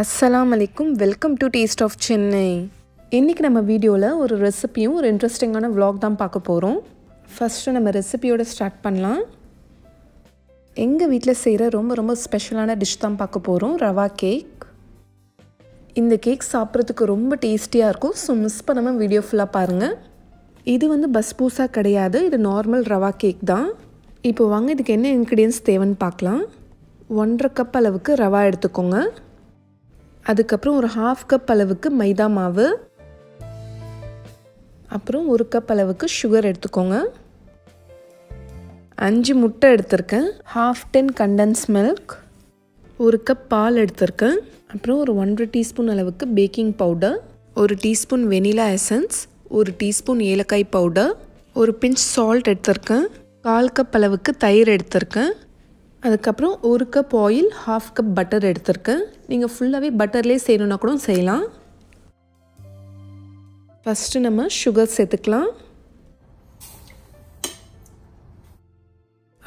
அஸ்ஸலாம் அலைக்கும் welcome to taste of Chennai இன்றைக்கி நம்ம வீடியோவில் ஒரு ரெசிப்பியும் ஒரு இன்ட்ரெஸ்டிங்கான வ்ளாக் தான் பார்க்க போகிறோம் ஃபஸ்ட்டு நம்ம ரெசிபியோட ஸ்டார்ட் பண்ணலாம். எங்கள் வீட்டில் செய்கிற ரொம்ப ரொம்ப ஸ்பெஷலான டிஷ் தான் பார்க்க போகிறோம் ரவா கேக் இந்த கேக் சாப்பிட்றதுக்கு ரொம்ப டேஸ்டியாக இருக்கும். ஸோ மிஸ் பண்ணாமல் வீடியோ ஃபுல்லாக பாருங்கள் இது வந்து பஸ் பூசா கிடையாது. இது நார்மல் ரவா கேக் தான். இப்போ வாங்க இதுக்கு என்ன இன்க்ரீடியன்ஸ் தேவைன்னு பார்க்கலாம். ஒன்றரை கப் அளவுக்கு ரவா எடுத்துக்கோங்க. அதுக்கப்புறம் ஒரு ஹாஃப் கப் அளவுக்கு மைதா மாவு. அப்புறம் ஒரு கப் அளவுக்கு சுகர் எடுத்துக்கோங்க. அஞ்சு முட்டை எடுத்திருக்கேன். ஹாஃப் டென் கண்டன்ஸ் மில்க் ஒரு கப் பால் எடுத்திருக்கேன். அப்புறம் ஒரு ஒன்றரை டீஸ்பூன் அளவுக்கு பேக்கிங் பவுடர் ஒரு டீஸ்பூன் வெனிலா எசன்ஸ் ஒரு டீஸ்பூன் ஏலக்காய் பவுடர் ஒரு பிஞ்ச் சால்ட் எடுத்திருக்கேன். கால் கப் அளவுக்கு தயிர் எடுத்திருக்கேன். அதுக்கப்புறம் ஒரு cup oil half cup butter எடுத்திருக்கேன். நீங்கள் ஃபுல்லாகவே பட்டர்லேயே செய்யணுன்னா கூட செய்யலாம். ஃபஸ்ட்டு நம்ம சுகர் சேர்த்துக்கலாம்.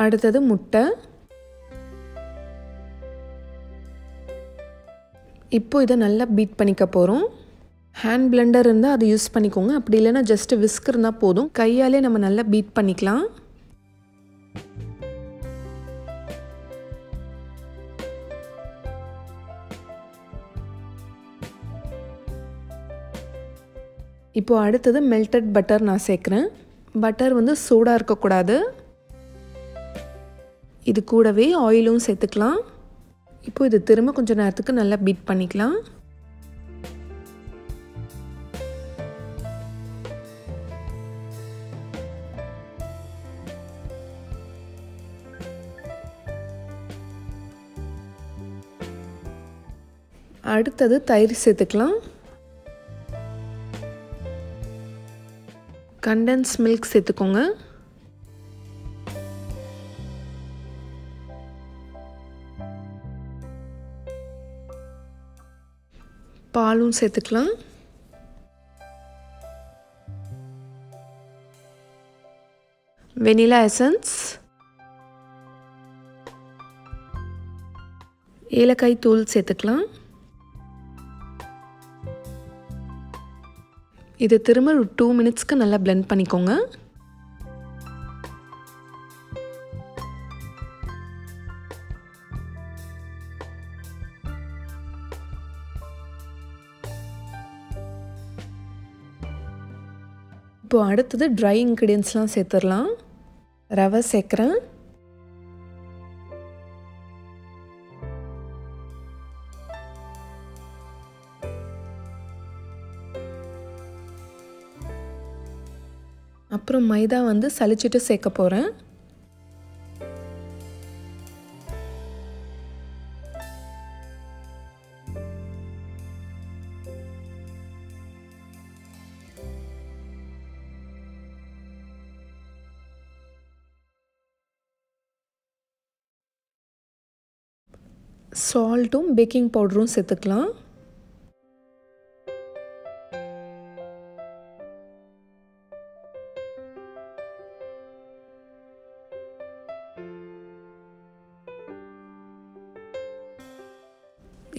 அடுத்தது முட்டை. இப்போ இதை நல்லா பீட் பண்ணிக்க போகிறோம் ஹேண்ட் பிளெண்டர் இருந்தால் அதை யூஸ் பண்ணிக்கோங்க. அப்படி இல்லைன்னா ஜஸ்ட்டு விஸ்க் இருந்தால் போதும். கையாலே நம்ம நல்லா பீட் பண்ணிக்கலாம். இப்போது அடுத்தது மெல்டட் பட்டர் நான் சேர்க்குறேன். பட்டர் வந்து சூடாக இருக்கக்கூடாது. இது கூடவே ஆயிலும் சேர்த்துக்கலாம். இப்போ இது திரும்ப கொஞ்சம் நேரத்துக்கு நல்லா பீட் பண்ணிக்கலாம். அடுத்தது தயிர் சேர்த்துக்கலாம். கண்டன்ஸ் மில்க் சேர்த்துக்கோங்க. பாலும் சேர்த்துக்கலாம். வெனிலா எசன்ஸ் ஏலக்காய் தூள் சேர்த்துக்கலாம். இது திரும்ப ஒரு டூ மினிட்ஸ்க்கு நல்லா பிளெண்ட் பண்ணிக்கோங்க. இப்போது அடுத்தது ட்ரை இன்க்ரீடியன்ஸ்லாம் சேர்த்துடலாம். ரவை சேர்க்குறேன். அப்புறம் மைதா வந்து சலிச்சிட்டு சேர்க்க போகிறேன் சால்ட்டும் பேக்கிங் பவுடரும் சேர்த்துக்கலாம்.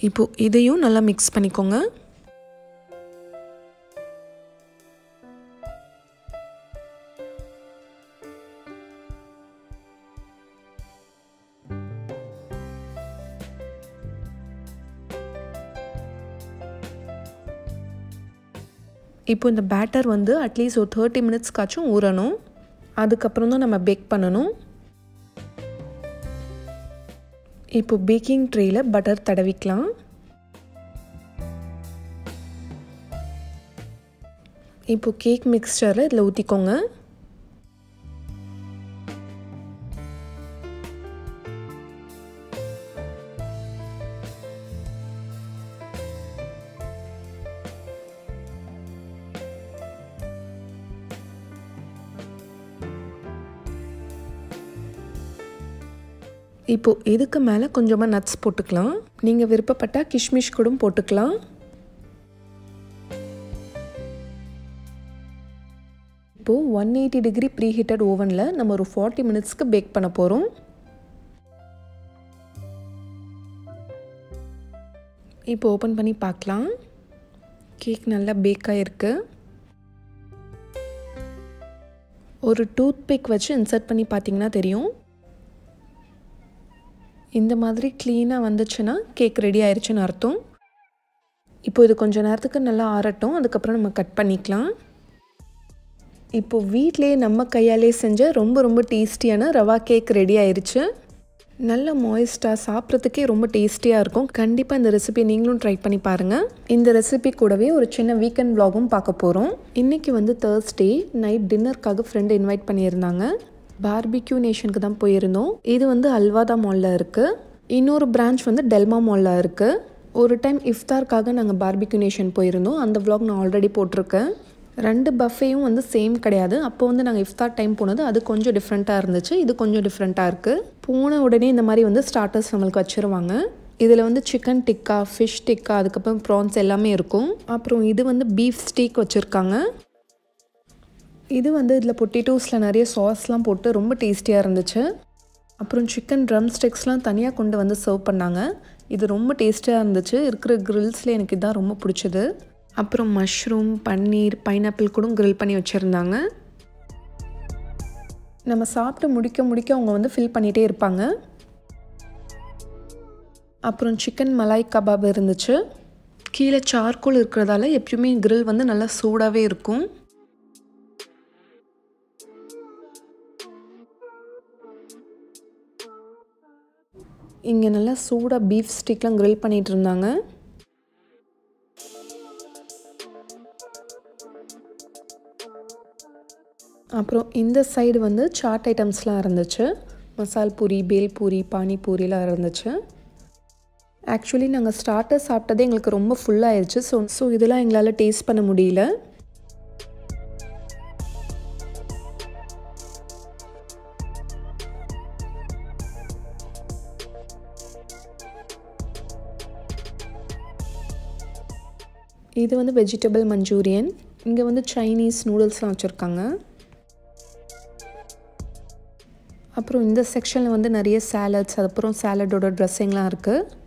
இப்போ இதையும் நல்லா மிக்ஸ் பண்ணிக்கோங்க. இப்போ இந்த பேட்டர் வந்து அட்லீஸ்ட் ஒரு தேர்ட்டி மினிட்ஸ்க்காச்சும் ஊறணும். அதுக்கப்புறம் தான் நம்ம பேக் பண்ணணும். இப்போ பேக்கிங் ட்ரேயில் பட்டர் தடவிக்கலாம். இப்போது கேக் மிக்ஸ்சரை இதில் ஊற்றிக்கோங்க இப்போது இதுக்கு மேலே கொஞ்சமாக நட்ஸ் போட்டுக்கலாம். நீங்கள் விருப்பப்பட்டால் கிஷ்மிஷ் கூட போட்டுக்கலாம். இப்போது one eighty degree preheated ஓவனில் நம்ம ஒரு ஃபார்ட்டி மினிட்ஸ்க்கு பேக் பண்ண போகிறோம் இப்போ ஓப்பன் பண்ணி பார்க்கலாம். கேக் நல்லா பேக் ஆகிருக்கு ஒரு டூத் பிக் வச்சு இன்சர்ட் பண்ணி பார்த்தீங்கன்னா தெரியும். இந்த மாதிரி க்ளீனாக வந்துச்சுன்னா கேக் ரெடி ஆயிடுச்சுன்னு அர்த்தம். இப்போ இது கொஞ்சம் நேரத்துக்கு நல்லா ஆறட்டும் அதுக்கப்புறம் நம்ம கட் பண்ணிக்கலாம். இப்போது வீட்டிலேயே நம்ம கையாலே செஞ்ச ரொம்ப ரொம்ப டேஸ்டியான ரவா கேக் ரெடி ஆயிடுச்சு நல்ல மாய்ஸ்டாக சாப்பிட்றதுக்கே ரொம்ப டேஸ்டியாக இருக்கும். கண்டிப்பாக இந்த ரெசிபி நீங்களும் ட்ரை பண்ணி பாருங்கள் இந்த ரெசிபி கூடவே ஒரு சின்ன வீக்கெண்ட் vlogகும் பார்க்க போகிறோம் இன்றைக்கி வந்து தேர்ஸ்டே நைட் டின்னருக்காக ஃப்ரெண்டு இன்வைட் பண்ணியிருந்தாங்க. பார்பிக்யூ நேஷனுக்கு தான் போயிருந்தோம். இது வந்து அல்வாதா மாலில் இருக்குது இன்னொரு பிரான்ச் வந்து டெல்மா மாலில் இருக்குது ஒரு டைம் இஃப்தார்க்காக நாங்கள் பார்பிக்யூ நேஷன் போயிருந்தோம். அந்த வ்ளாக் நான் ஆல்ரெடி போட்டிருக்கேன். ரெண்டு பஃபேயும் வந்து சேம் கிடையாது. அப்போ வந்து நாங்கள் இஃப்தார் டைம் போனது அது கொஞ்சம் டிஃப்ரெண்ட்டாக இருந்துச்சு. இது கொஞ்சம் டிஃப்ரெண்ட்டாக இருக்குது போன உடனே இந்த மாதிரி வந்து ஸ்டார்டர்ஸ் நம்மளுக்கு வச்சுருவாங்க. இதில் வந்து சிக்கன் டிக்கா ஃபிஷ் டிக்கா அதுக்கப்புறம் ப்ரான்ஸ் எல்லாமே இருக்கும். அப்புறம் இது வந்து பீஃப் ஸ்டீக் வச்சுருக்காங்க. இது வந்து இதில் பொட்டேட்டோஸில் நிறைய சாஸ்லாம் போட்டு ரொம்ப டேஸ்டியாக இருந்துச்சு. அப்புறம் சிக்கன் ட்ரம் ஸ்டிக்ஸ்லாம் தனியாக கொண்டு வந்து சர்வ் பண்ணாங்க. இது ரொம்ப டேஸ்டியாக இருந்துச்சு. இருக்கிற கிரில்ஸில் எனக்கு இதுதான் ரொம்ப பிடிச்சது. அப்புறம் மஷ்ரூம் பன்னீர் பைனாப்பிள் கூட கிரில் பண்ணி வச்சுருந்தாங்க. நம்ம சாப்பிட்டு முடிக்க முடிக்க அவங்க வந்து ஃபில் பண்ணிகிட்டே இருப்பாங்க. அப்புறம் சிக்கன் மலாய் கபாப் இருந்துச்சு. கீழே சார்கோல் இருக்கிறதால எப்பயுமே கிரில் வந்து நல்லா சூடாகவே இருக்கும். இங்கே நல்லா சூடாக பீஃப் ஸ்டிக்லாம் க்ரில் பண்ணிகிட்டு இருந்தாங்க. அப்புறம் இந்த சைடு வந்து சாட் ஐட்டம்ஸ்லாம் இருந்துச்சு. மசால் பூரி பேல்பூரி பானிபூரிலாம் இருந்துச்சு. ஆக்சுவலி நாங்கள் ஸ்டார்டர் சாப்பிட்டதே எங்களுக்கு ரொம்ப ஃபுல்லாகிடுச்சு ஸோ ஸோ இதெல்லாம் எங்களால் டேஸ்ட் பண்ண முடியல. இது வந்து வெஜிடபிள் மஞ்சூரியன் இங்கே வந்து சைனீஸ் நூடுல்ஸ்லாம் வச்சுருக்காங்க. அப்புறம் இந்த செக்ஷனில் வந்து நிறைய சேலட்ஸ் அப்புறம் சேலடோட ட்ரெஸ்ஸிங்லாம் இருக்குது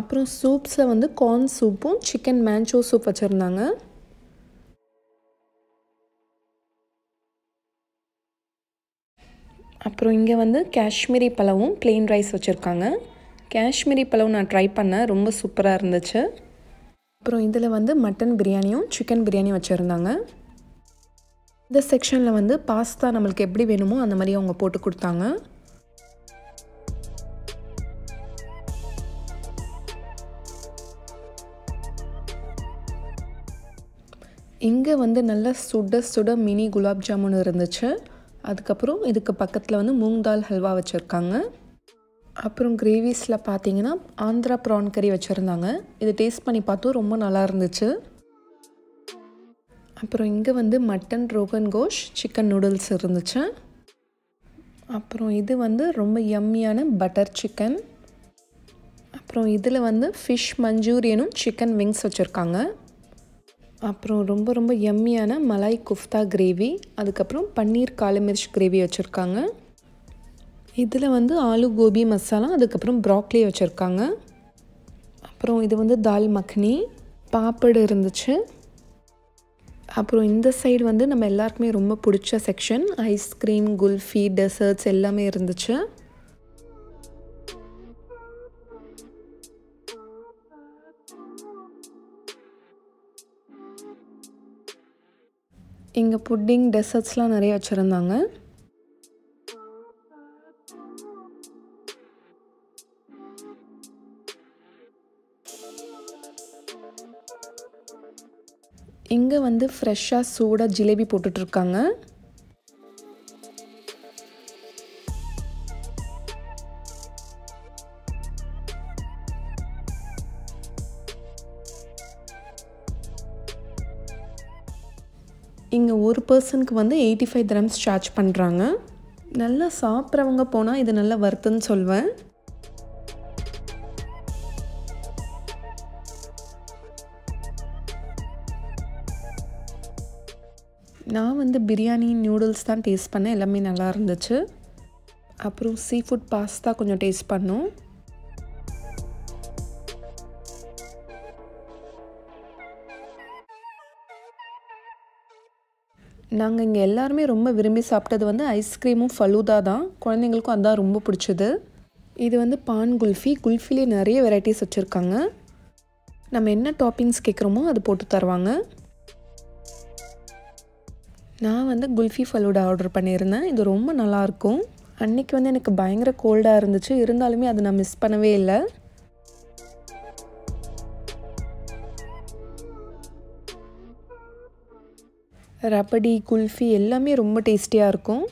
அப்புறம் சூப்ஸில் வந்து கார்ன் சூப்பும் சிக்கன் மேன்ச்சோ சூப் வச்சுருந்தாங்க. அப்புறம் இங்கே வந்து காஷ்மீரி பழவும் ப்ளெயின் ரைஸ் வச்சுருக்காங்க. காஷ்மீரி பழம் நான் ட்ரை பண்ணேன். ரொம்ப சூப்பராக இருந்துச்சு. அப்புறம் இதில் வந்து மட்டன் பிரியாணியும் சிக்கன் பிரியாணியும் வச்சுருந்தாங்க. இந்த செக்ஷனில் வந்து பாஸ்தா நம்மளுக்கு எப்படி வேணுமோ அந்த மாதிரி அவங்க போட்டு கொடுத்தாங்க. இங்கே வந்து நல்லா சுட சுட மினி குலாப் ஜாமுன் இருந்துச்சு. அதுக்கப்புறம் இதுக்கு பக்கத்தில் வந்து மூங் தால் ஹல்வா வச்சுருக்காங்க. அப்புறம் கிரேவிஸில் பார்த்தீங்கன்னா ஆந்திரா ப்ரான் கறி வச்சுருந்தாங்க. இது டேஸ்ட் பண்ணி பார்த்தோம் ரொம்ப நல்லா இருந்துச்சு. அப்புறம் இங்கே வந்து mutton rogan josh chicken noodles இருந்துச்சு. அப்புறம் இது வந்து ரொம்ப யம்மியான பட்டர் சிக்கன் அப்புறம் இதில் வந்து ஃபிஷ் மஞ்சூரியனும் சிக்கன் விங்ஸ் வச்சுருக்காங்க. அப்புறம் ரொம்ப ரொம்ப யம்மியான மலாய் குஃப்தா கிரேவி அதுக்கப்புறம் பன்னீர் காலமிர்ச் கிரேவி வச்சுருக்காங்க. இதில் வந்து ஆலு கோபி மசாலா அதுக்கப்புறம் ப்ராக்லி வச்சுருக்காங்க. அப்புறம் இது வந்து தால் மக்னி பாப்படு இருந்துச்சு. அப்புறம் இந்த சைடு வந்து நம்ம எல்லாருக்குமே ரொம்ப பிடிச்ச செக்ஷன் ஐஸ்கிரீம் குல்ஃபி டெசர்ட்ஸ் எல்லாமே இருந்துச்சு. இங்கே புட்டிங் டெசர்ட்ஸ்லாம் நிறைய வச்சுருந்தாங்க. வந்து ஃப்ரெஷ்ஷாக சூடாக ஜிலேபி போட்டுட்ருக்காங்க. இங்கே ஒரு பர்சனுக்கு வந்து எயிட்டி ஃபைவ் திரம்ஸ் சார்ஜ் பண்ணுறாங்க நல்லா சாப்பிட்றவங்க போனால் இது நல்லா வருத்துன்னு சொல்வேன். நான் வந்து பிரியாணி நியூடுல்ஸ் தான் டேஸ்ட் பண்ணேன். எல்லாமே நல்லா இருந்துச்சு. அப்புறம் சீ ஃபுட் பாஸ்தா கொஞ்சம் டேஸ்ட் பண்ணோம். நாங்கள் இங்கே எல்லாருமே ரொம்ப விரும்பி சாப்பிட்டது வந்து ஐஸ்கிரீமும் ஃபலூதா தான். குழந்தைங்களுக்கும் அதான் ரொம்ப பிடிச்சது. இது வந்து பான் குல்ஃபி. குல்ஃபிலே நிறைய வெரைட்டிஸ் வச்சுருக்காங்க. நம்ம என்ன டாப்பிங்ஸ் கேட்குறோமோ அது போட்டு தருவாங்க. நான் வந்து குல்ஃபி ஃபலூடா ஆர்டர் பண்ணியிருந்தேன். இது ரொம்ப நல்லாயிருக்கும். அன்றைக்கி வந்து எனக்கு பயங்கர கோல்டாக இருந்துச்சு. இருந்தாலுமே அதை நான் மிஸ் பண்ணவே இல்லை. ரபடி குல்ஃபி எல்லாமே ரொம்ப டேஸ்டியாக இருக்கும்.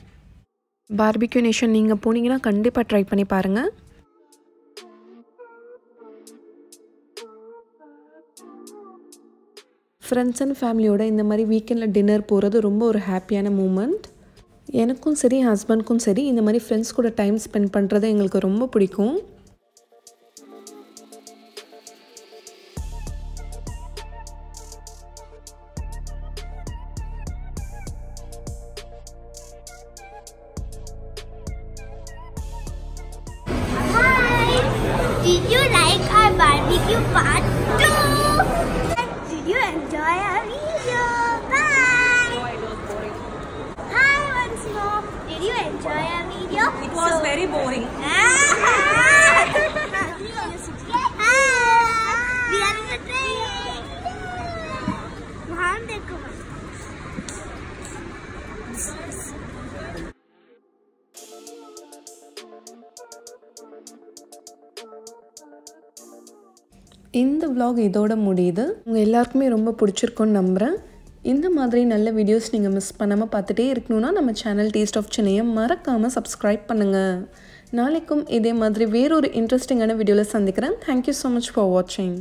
பார்பிக்யூ நேஷன் நீங்கள் போனீங்கன்னா கண்டிப்பாக ட்ரை பண்ணி பாருங்கள் ஃப்ரெண்ட்ஸ் அண்ட் ஃபேமிலியோட இந்த மாதிரி வீக்கெண்டில் டின்னர் போகிறது ரொம்ப ஒரு ஹாப்பியான மூமெண்ட் எனக்கும் சரி ஹஸ்பண்ட்க்கும் சரி இந்த மாதிரி ஃப்ரெண்ட்ஸ் கூட டைம் ஸ்பெண்ட் பண்ணுறது எங்களுக்கு ரொம்ப பிடிக்கும். Did you like our barbecue part 2? Did you enjoy our video? Bye! Hi once more. Did you enjoy our video? It was very boring. இந்த விலாக் இதோட முடியுது. உங்கள் எல்லாருக்குமே ரொம்ப பிடிச்சிருக்குன்னு நம்புகிறேன் இந்த மாதிரி நல்ல வீடியோஸ் நீங்கள் மிஸ் பண்ணாமல் பார்த்துட்டே இருக்கணும்னா நம்ம சேனல் டேஸ்ட் ஆஃப் சென்னையை மறக்காமல் சப்ஸ்கிரைப் பண்ணுங்கள் நாளைக்கும் இதே மாதிரி வேறொரு இன்ட்ரெஸ்டிங்கான வீடியோவில் சந்திக்கிறேன். தேங்க்யூ ஸோ மச் ஃபார் வாட்சிங்